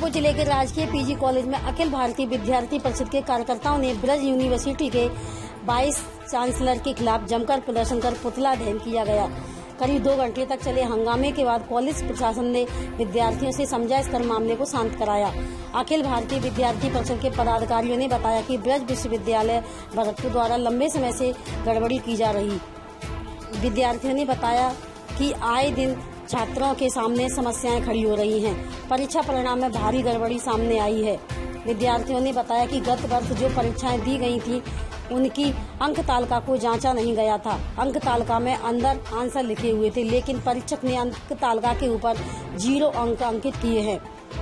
धौलपुर ज़िले के राजकीय पीजी कॉलेज में अखिल भारतीय विद्यार्थी परिषद के कार्यकर्ताओं ने ब्रज यूनिवर्सिटी के वाइस चांसलर के खिलाफ जमकर प्रदर्शन कर पुतला दहन किया गया। करीब दो घंटे तक चले हंगामे के बाद कॉलेज प्रशासन ने विद्यार्थियों से समझाइश कर मामले को शांत कराया। अखिल भारतीय विद्यार्थी परिषद के पदाधिकारियों ने बताया कि ब्रज विश्वविद्यालय भरतपुर द्वारा लंबे समय से गड़बड़ी की जा रही। विद्यार्थियों ने बताया कि आए दिन छात्रों के सामने समस्याएँ खड़ी हो रही हैं। परीक्षा परिणाम में भारी गड़बड़ी सामने आई है। विद्यार्थियों ने बताया कि गत वर्ष जो परीक्षाएँ दी गई थी, उनकी अंक तालिका को जांचा नहीं गया था। अंक तालिका में अंदर आंसर लिखे हुए थे, लेकिन परीक्षक ने अंक तालिका के ऊपर ज़ीरो अंक अंकित किए हैं।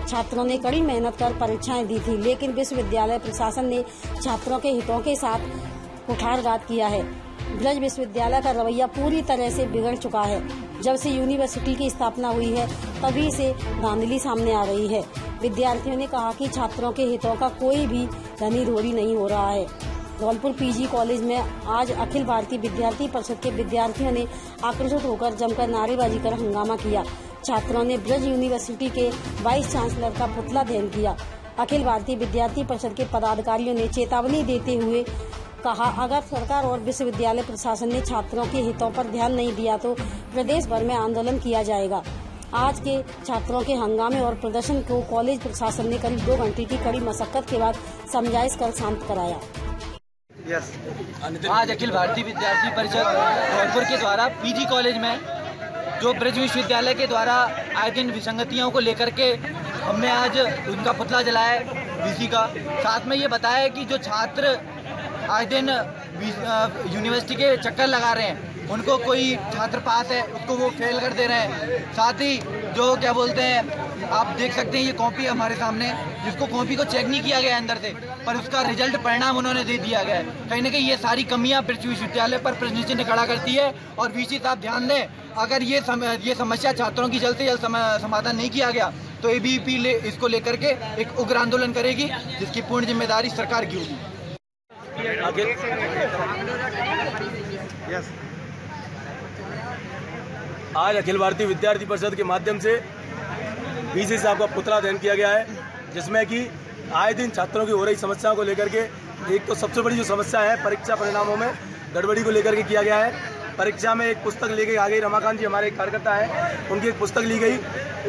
छात्रों ने कड़ी मेहनत कर परीक्षाएँ दी थी, लेकिन विश्वविद्यालय प्रशासन ने छात्रों के हितों के साथ कुठारघात किया है। ब्रज विश्वविद्यालय का रवैया पूरी तरह से बिगड़ चुका है। जब से यूनिवर्सिटी की स्थापना हुई है, तभी से धांधली सामने आ रही है। विद्यार्थियों ने कहा कि छात्रों के हितों का कोई भी धनी धोरी नहीं हो रहा है। धौलपुर पीजी कॉलेज में आज अखिल भारतीय विद्यार्थी परिषद के विद्यार्थियों ने आक्रोशित होकर जमकर नारेबाजी कर हंगामा किया। छात्रों ने ब्रज यूनिवर्सिटी के वाइस चांसलर का पुतला दहन किया। अखिल भारतीय विद्यार्थी परिषद के पदाधिकारियों ने चेतावनी देते हुए कहा अगर सरकार और विश्वविद्यालय प्रशासन ने छात्रों के हितों पर ध्यान नहीं दिया तो प्रदेश भर में आंदोलन किया जाएगा। आज के छात्रों के हंगामे और प्रदर्शन को कॉलेज प्रशासन ने करीब दो घंटे की कड़ी मशक्कत के बाद समझाइश कर शांत कराया। यस आज अखिल भारतीय विद्यार्थी परिषद धौलपुर के द्वारा पीजी कॉलेज में जो ब्रज विश्वविद्यालय के द्वारा आए दिन विसंगतियों को लेकर के हमने आज उनका पुतला जलाया बीसी का। साथ में ये बताया कि जो छात्र आए दिन यूनिवर्सिटी के चक्कर लगा रहे हैं। उनको कोई छात्र पास है उसको वो फेल कर दे रहे हैं। साथ ही जो क्या बोलते हैं आप देख सकते हैं ये कॉपी हमारे सामने जिसको कॉपी को चेक नहीं किया गया अंदर से पर उसका रिज़ल्ट परिणाम उन्होंने दे दिया गया है। कहीं ना कहीं ये सारी कमियाँ पृथ्वी विश्वविद्यालय पर प्रश्न चिन्ह खड़ा करती है और वीसी साहब ध्यान दें अगर ये सम, ये समस्या छात्रों की जल्द से जल्द समाधान नहीं किया गया तो ए ले, इसको लेकर के एक उग्र आंदोलन करेगी जिसकी पूर्ण ज़िम्मेदारी सरकार की होगी। यस आज अखिल भारतीय विद्यार्थी परिषद के माध्यम से बीसी साहब का पुतला दहन किया गया है जिसमें कि आए दिन छात्रों की हो रही समस्याओं को लेकर के एक तो सबसे बड़ी जो समस्या है परीक्षा परिणामों में गड़बड़ी को लेकर के किया गया है। परीक्षा में एक पुस्तक ले गई आ गई रमाकांत जी हमारे एक कार्यकर्ता है उनकी एक पुस्तक ली गई।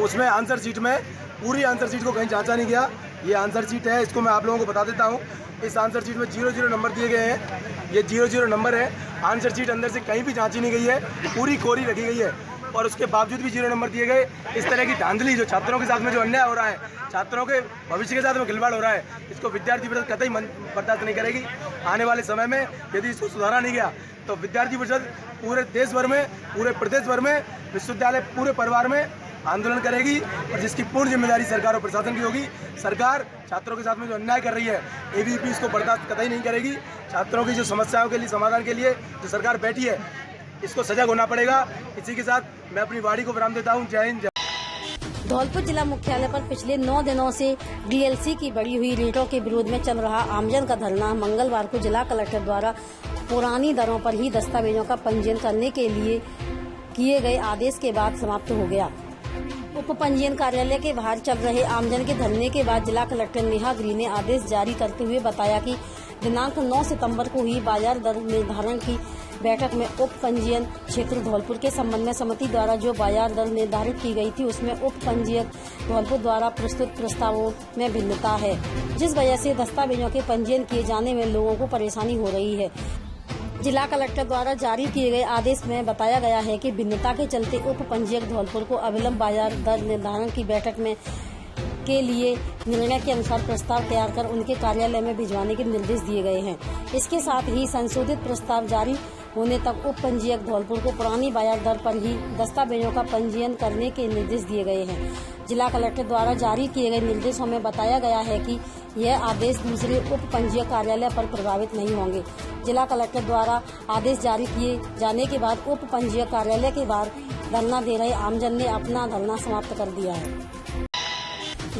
उसमें आंसर शीट में पूरी आंसर शीट को कहीं जांचा नहीं गया। ये आंसर शीट है, इसको मैं आप लोगों को बता देता हूँ। इस आंसर शीट में ज़ीरो ज़ीरो नंबर दिए गए हैं। ये ज़ीरो ज़ीरो नंबर है। आंसर शीट अंदर से कहीं भी जांची नहीं गई है, पूरी कोरी रखी गई है। और उसके बावजूद भी ज़ीरो नंबर दिए गए। इस तरह की धांधली जो छात्रों के साथ में जो अन्याय हो रहा है, छात्रों के भविष्य के साथ में खिलवाड़ हो रहा है, इसको विद्यार्थी परिषद कतई बर्दाश्त नहीं करेगी। आने वाले समय में यदि इसको सुधारा नहीं गया तो विद्यार्थी परिषद पूरे देश भर में, पूरे प्रदेश भर में, विश्वविद्यालय पूरे परिवार में आंदोलन करेगी और जिसकी पूर्ण ज़िम्मेदारी सरकार और प्रशासन की होगी। सरकार छात्रों के साथ में जो अन्याय कर रही है एबीपी इसको बर्दाश्त कतई नहीं करेगी। छात्रों की जो समस्याओं के लिए, समाधान के लिए जो सरकार बैठी है, इसको सजग होना पड़ेगा। इसी के साथ मैं अपनी वाड़ी को विराम देता हूँ। जय हिंद धौलपुर जिला मुख्यालय पर पिछले नौ दिनों से डीएलसी की बढ़ी हुई रेटों के विरोध में चल रहा आमजन का धरना। मंगलवार को जिला कलेक्टर द्वारा पुरानी दरों पर ही दस्तावेजों का पंजीयन करने के लिए किए गए आदेश के बाद समाप्त हो गया। उप पंजीयन कार्यालय के बाहर चल रहे आमजन के धरने के बाद जिला कलेक्टर नेहा गिरी ने आदेश जारी करते हुए बताया कि दिनांक 9 सितंबर को हुई बाज़ार दर निर्धारण की बैठक में उप पंजीयन क्षेत्र धौलपुर के संबंध में समिति द्वारा जो बाज़ार दर निर्धारित की गई थी, उसमें उप पंजीयक धौलपुर द्वारा प्रस्तुत प्रस्तावों में भिन्नता है, जिस वजह से दस्तावेजों के पंजीयन किए जाने में लोगों को परेशानी हो रही है। जिला कलेक्टर द्वारा जारी किए गए आदेश में बताया गया है कि भिन्नता के चलते उप पंजीयक धौलपुर को अविलंब बाज़ार दर निर्धारण की बैठक में के लिए निर्णय के अनुसार प्रस्ताव तैयार कर उनके कार्यालय में भिजवाने के निर्देश दिए गए हैं। इसके साथ ही संशोधित प्रस्ताव जारी होने तक उप पंजीयक धौलपुर को पुरानी बाज़ार दर पर ही दस्तावेजों का पंजीयन करने के निर्देश दिए गए हैं। जिला कलेक्टर द्वारा जारी किए गए निर्देशों में बताया गया है कि यह आदेश दूसरे उप पंजीय कार्यालय पर प्रभावित नहीं होंगे। जिला कलेक्टर द्वारा आदेश जारी किए जाने के बाद उप पंजीय कार्यालय के बाहर धरना दे रहे आमजन ने अपना धरना समाप्त कर दिया है।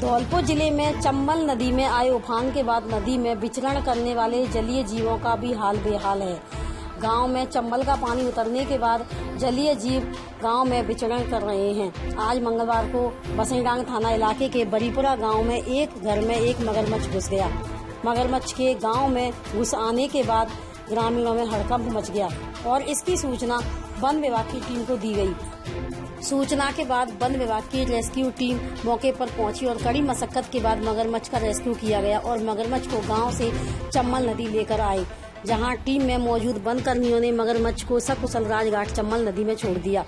धौलपुर ज़िले में चंबल नदी में आए उफान के बाद नदी में विचरण करने वाले जलीय जीवों का भी हाल बेहाल है। गाँव में चंबल का पानी उतरने के बाद जलीय जीव गाँव में विचरण कर रहे हैं। आज मंगलवार को बसईडांग थाना इलाके के बरीपुरा गाँव में एक घर में एक मगरमच्छ घुस गया। मगरमच्छ के गाँव में घुस आने के बाद ग्रामीणों में हड़कंप मच गया और इसकी सूचना वन विभाग की टीम को दी गई। सूचना के बाद वन विभाग की रेस्क्यू टीम मौके पर पहुँची और कड़ी मशक्कत के बाद मगरमच्छ का रेस्क्यू किया गया और मगरमच्छ को गाँव से चम्मल नदी लेकर आए। जहाँ टीम में मौजूद वन कर्मियों ने मगरमच्छ को सकुशल राजघाट चम्बल नदी में छोड़ दिया।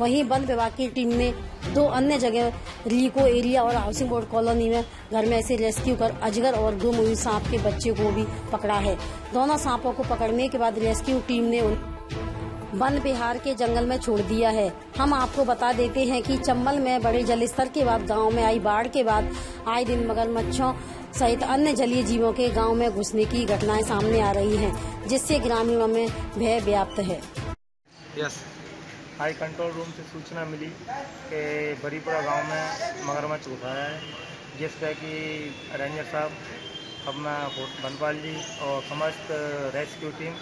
वहीं वन विभाग की टीम ने दो अन्य जगह रिको एरिया और हाउसिंग बोर्ड कॉलोनी में घर में से रेस्क्यू कर अजगर और दो मुहिम सांप के बच्चे को भी पकड़ा है। दोनों सांपों को पकड़ने के बाद रेस्क्यू टीम ने उन वन बिहार के जंगल में छोड़ दिया है। हम आपको बता देते हैं कि चंबल में बड़े जलस्तर के बाद गाँव में आई बाढ़ के बाद आए दिन मगरमच्छों सहित अन्य जलीय जीवों के गाँव में घुसने की घटनाएँ सामने आ रही हैं, जिससे ग्रामीणों में भय व्याप्त है। यस हाई कंट्रोल रूम से सूचना मिली कि बरीपुरा गाँव में मगरमच्छ उठाया है, जिस पर कि रेंजर साहब अपना बनपाल जी और समस्त रेस्क्यू टीम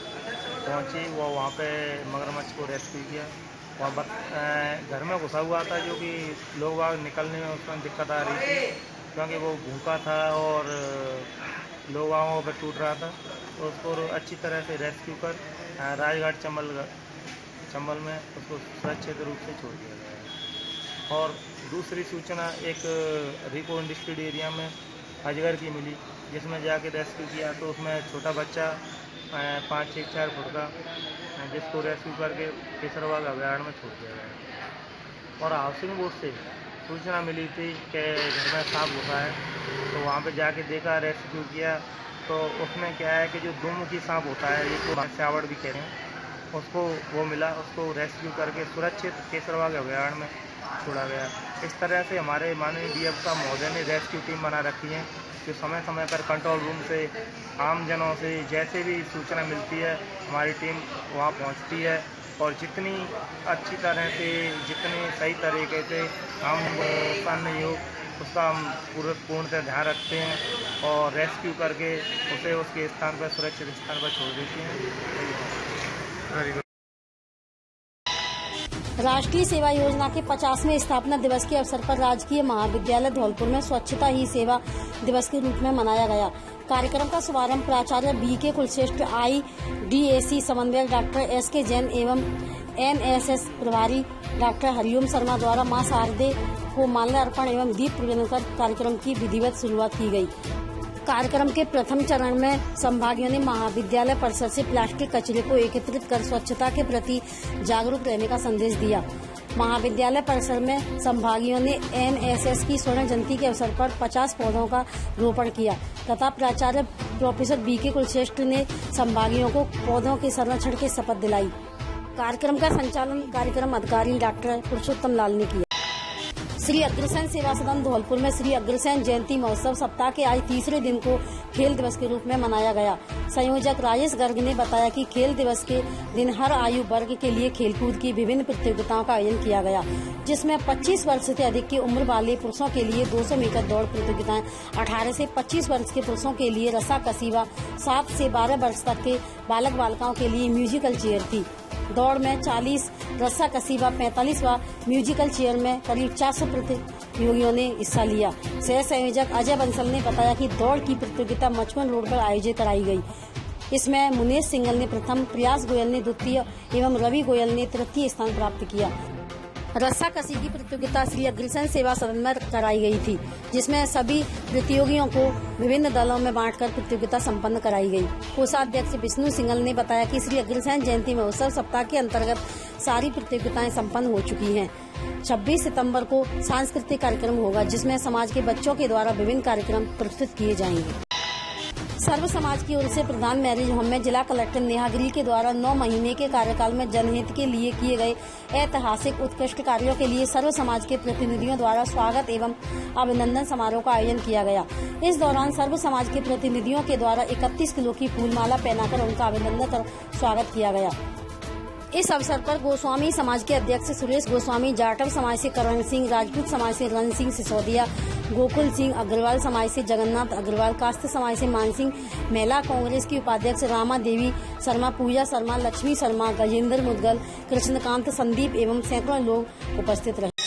पहुँची वो वहाँ पे मगरमच्छ को रेस्क्यू किया। वहाँ बत, घर में घुसा हुआ था जो कि लोग वहाँ निकलने में उसमें दिक्कत आ रही थी क्योंकि वो भूखा था और लोग वहाँ पर टूट रहा था। तो उसको अच्छी तरह से रेस्क्यू कर राजघाट चंबल चंबल में उसको सुरक्षित रूप से छोड़ दिया गया और दूसरी सूचना एक रिको इंडस्ट्रीड एरिया में अजगर की मिली जिसमें जाके रेस्क्यू किया। तो उसमें छोटा बच्चा पाँच छः चार फुट का जिसको रेस्क्यू करके केसरबाग अभ्यारण्य में छोड़ दिया गया और हाउसिंग बोर्ड से सूचना मिली थी कि घर में सांप घुसा है. तो वहाँ पे जाके देखा, रेस्क्यू किया. तो उसमें क्या है कि जो दुमुखी सांप होता है जिसको स्यावड़ भी कहते हैं, उसको वो मिला, उसको रेस्क्यू करके सुरक्षित केसरबाग अभ्यारण्य में छोड़ा गया। इस तरह से हमारे माननीय डी एफ़ का महोदय ने रेस्क्यू टीम बना रखी है, जो समय समय पर कंट्रोल रूम से आम जनों से जैसे भी सूचना मिलती है, हमारी टीम वहाँ पहुँचती है। और जितनी अच्छी तरह से, जितनी सही तरीके से हम उसका सहयोग उसका हम पूरे पूर्णतः ध्यान रखते हैं और रेस्क्यू करके उसे उसके स्थान पर, सुरक्षित स्थान पर छोड़ देते हैं। वेरी गुड राष्ट्रीय सेवा योजना के 50वें स्थापना दिवस के अवसर पर राजकीय महाविद्यालय धौलपुर में स्वच्छता ही सेवा दिवस के रूप में मनाया गया। कार्यक्रम का शुभारंभ प्राचार्य बी के कुलश्रेष्ठ, आई डी ए सी समन्वयक डॉक्टर एस के जैन एवं एन एस एस प्रभारी डॉक्टर हरिओम शर्मा द्वारा माँ शारदे को माल्यार्पण एवं दीप प्रज्वलन कर कार्यक्रम की विधिवत शुरुआत की गई। कार्यक्रम के प्रथम चरण में संभागियों ने महाविद्यालय परिसर से प्लास्टिक कचरे को एकत्रित कर स्वच्छता के प्रति जागरूक रहने का संदेश दिया। महाविद्यालय परिसर में संभागियों ने एनएसएस की स्वर्ण जयंती के अवसर पर 50 पौधों का रोपण किया। तथा प्राचार्य प्रोफेसर बी के कुलश्रेष्ठ ने संभागियों को पौधों के संरक्षण की शपथ दिलाई। कार्यक्रम का संचालन कार्यक्रम अधिकारी डॉक्टर पुरुषोत्तम लाल ने किया। श्री अग्रसेन सेवा सदन धौलपुर में श्री अग्रसेन जयंती महोत्सव सप्ताह के आज तीसरे दिन को खेल दिवस के रूप में मनाया गया। संयोजक राजेश गर्ग ने बताया कि खेल दिवस के दिन हर आयु वर्ग के लिए खेलकूद की विभिन्न प्रतियोगिताओं का आयोजन किया गया, जिसमें 25 वर्ष से अधिक की उम्र वाले पुरुषों के लिए 200 मीटर दौड़ प्रतियोगिताएँ 18 से 25 वर्ष के पुरुषों के लिए रसा कसीवा, सात से 12 वर्ष तक के बालक बालिकाओं के लिए म्यूजिकल चेयर थी। दौड़ में 40 रस्सा कसीबा 45 व म्यूजिकल चेयर में करीब 400 प्रतियोगियों ने हिस्सा लिया। सह संयोजक अजय बंसल ने बताया कि दौड़ की प्रतियोगिता मचमन रोड पर आयोजित कराई गई। इसमें मुनेश सिंगल ने प्रथम, प्रयास गोयल ने द्वितीय एवं रवि गोयल ने तृतीय स्थान प्राप्त किया। रस्सा कसी की प्रतियोगिता श्री अग्रसेन सेवा सदन में कराई गई थी, जिसमें सभी प्रतियोगियों को विभिन्न दलों में बांटकर प्रतियोगिता संपन्न कराई गई। कोषाध्यक्ष विष्णु सिंगल ने बताया कि श्री अग्रसेन जयंती महोत्सव सप्ताह के अंतर्गत सारी प्रतियोगिताएँ संपन्न हो चुकी हैं। 26 सितंबर को सांस्कृतिक कार्यक्रम होगा, जिसमें समाज के बच्चों के द्वारा विभिन्न कार्यक्रम प्रस्तुत किए जाएँगे। सर्व समाज की ओर से प्रधान मैरिज होम में जिला कलेक्टर नेहा गिरी के द्वारा नौ महीने के कार्यकाल में जनहित के लिए किए गए ऐतिहासिक उत्कृष्ट कार्यों के लिए सर्व समाज के प्रतिनिधियों द्वारा स्वागत एवं अभिनंदन समारोह का आयोजन किया गया। इस दौरान सर्व समाज के प्रतिनिधियों के द्वारा 31 किलो की फूलमाला पहनाकर उनका अभिनंदन कर स्वागत किया गया। इस अवसर पर गोस्वामी समाज के अध्यक्ष सुरेश गोस्वामी, जाटव समाज से करण सिंह, राजपूत समाज से रण सिंह सिसोदिया, गोकुल सिंह अग्रवाल समाज से जगन्नाथ अग्रवाल, कास्त समाज से मान सिंह, महिला कांग्रेस की उपाध्यक्ष रामा देवी शर्मा, पूजा शर्मा, लक्ष्मी शर्मा, गजेंद्र मुदगल, कृष्णकांत संदीप एवं सैकड़ों लोग उपस्थित रहे।